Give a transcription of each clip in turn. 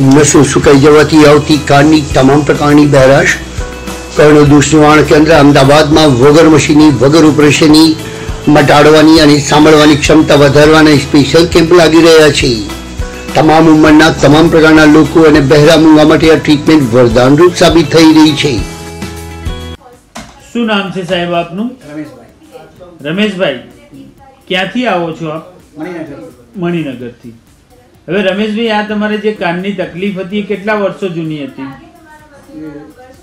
નસો સુકાઈ જવાથી આવતી કાનની તમામ પ્રકારની બહેરાશ. કર્ણદોષ નિવારણ કેન્દ્ર અમદાવાદમાં વગર મશીની વગર ઓપરેશનની મટાડવાની અને સાંભળવાની ક્ષમતા વધારવાના સ્પેશિયલ કેમ્પ લાગી રહ્યા છે. તમામ ઉંમરના તમામ પ્રકારના લોકો અને બહેરા મૂંગા માટે આ ટ્રીટમેન્ટ વરદાનરૂપ સાબિત થઈ રહી છે. શું નામ છે સાહેબ આપનું? રમેશભાઈ. રમેશભાઈ ક્યાંથી આવો છો આપ? મણિનગર મણિનગરથી. હવે રમેશભાઈ આ તમારે જે કાનની તકલીફ હતી એ કેટલા વર્ષો જૂની હતી?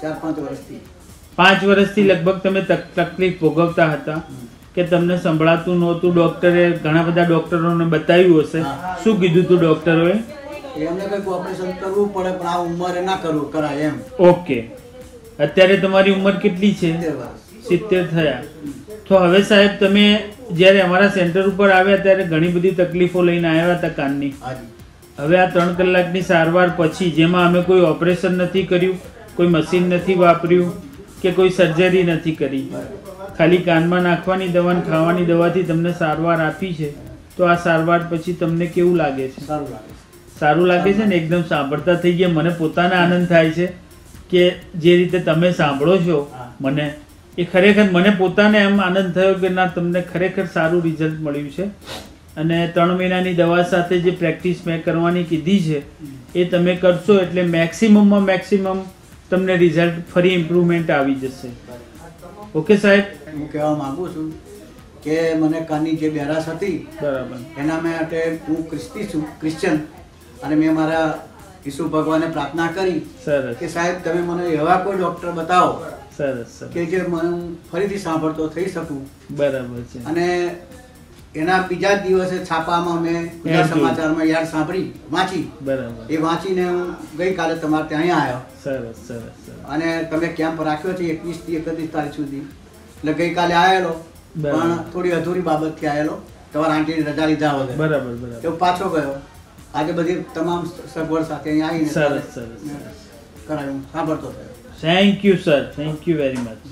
ચાર પાંચ વર્ષથી. પાંચ વર્ષથી લગભગ તમે તક- તકલીફ ભોગવતા હતા કે તમને સંભળાતું નહોતું. ડોક્ટરે ઘણા બધા ડોક્ટરોને બતાવ્યું હશે. શું કીધું તું ડોક્ટરોએ? એમને કંઈક ઓપરેશન કરવું પડે પણ આ ઉંમરે ના કરવું કરાય એમ. ઓકે. અત્યારે તમારી ઉંમર કેટલી છે? સિત્તેર થયા. તો હવે સાહેબ તમે જ્યારે અમારા સેન્ટર ઉપર આવ્યા ત્યારે ઘણી બધી તકલીફો લઈને આવ્યા હતા કાનની. હવે આ ત્રણ કલાકની સારવાર પછી જેમાં અમે કોઈ ઓપરેશન નથી કર્યું કોઈ મશીન નથી વાપર્યું કે કોઈ સર્જરી નથી કરી. ખાલી કાનમાં નાખવાની દવા ખાવાની દવાથી તમને સારવાર આપી છે તો આ સારવાર પછી તમને કેવું લાગે છે? સારું લાગે સારું લાગે છે ને? એકદમ સાંભળતા થઈ ગયા. મને પોતાને આનંદ થાય છે કે જે રીતે તમે સાંભળો છો મને એ ખરેખર મને પોતાને એમ આનંદ થયો કે ના તમને ખરેખર સારું રિઝલ્ટ મળ્યું છે. અને ત્રણ મહિનાની દવા સાથે જે પ્રેક્ટિસ મેં કરવાની કીધી છે એ તમે કરશો એટલે મેક્સિમમમાં મેક્સિમમ તમને રિઝલ્ટ ફરી ઇમ્પ્રુવમેન્ટ આવી જશે. ઓકે સાહેબ? હું કહેવા માગું છું કે મને કાની જે બેરાશ હતી બરાબર. એના માટે હું ક્રિસ્તી છું ક્રિશ્ચન અને મેં મારા ઈસુ ભગવાને પ્રાર્થના કરી કે સાહેબ તમે મને એવા કોઈ ડૉક્ટર બતાવો સરસ કે જે હું ફરીથી સાંભળતો થઈ શકું. બરાબર છે. અને એના બીજા દિવસે છાપામાં મેં ગુજરાત સમાચારમાં યાર સાંભળી વાંચી. બરાબર. એ વાંચીને હું ગઈકાલે તમારે ત્યાં આવ્યો. સરસ સરસ સરસ. અને તમે કેમ્પ રાખ્યો છે એકવીસથી એકત્રીસ તારીખ સુધી. એટલે ગઈકાલે આવેલો પણ થોડી અધૂરી બાબતથી આવેલો. તમારા આંટીની રજા લીધા વગર. બરાબર બરાબર. તો પાછો ગયો. આજે બધી તમામ સગવડ સાથે અહીં આવીને સરસ સરસ. કરાયું. સાંભળતો થયો thank you sir thank you very much